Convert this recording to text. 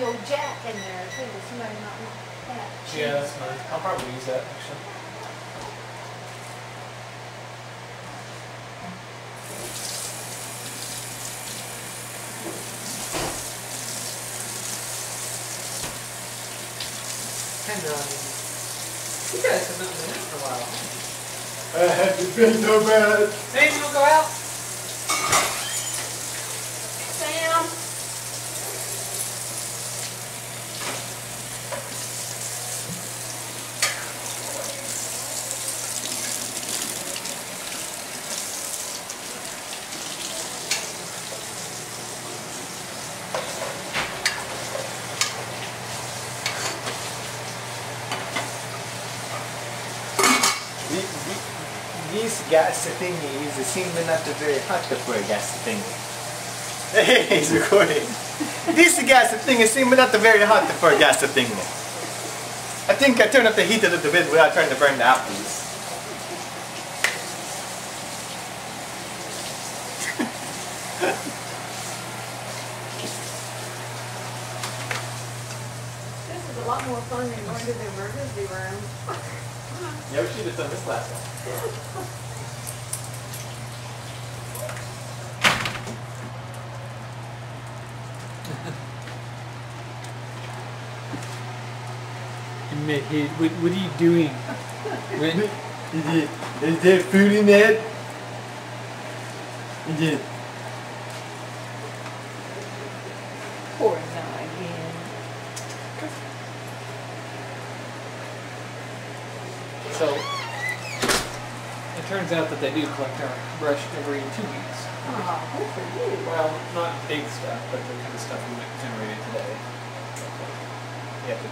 the old jack in there too, somebody might want that. Yeah, that's fine. I'll probably use that actually. And um, you guys have not been out for a while. I haven't been so bad. Hey, you wanna go out? The- the- These gas thingies seem not very hot for a gas thingy. Hey, he's recording. These gas thingies seem not very hot for a gas thingy. I think I turned up the heat a little bit without trying to burn the apples. This is a lot more fun than going to the emergency room. Yeah, we should have done this last one. Hey, what, what are you doing? When, Is, it, is there food in there? Is it? Poor again. So it turns out that they do collect our brush every two weeks. Oh, good for you. Well, not big stuff, but the kind of stuff we generated today. You have to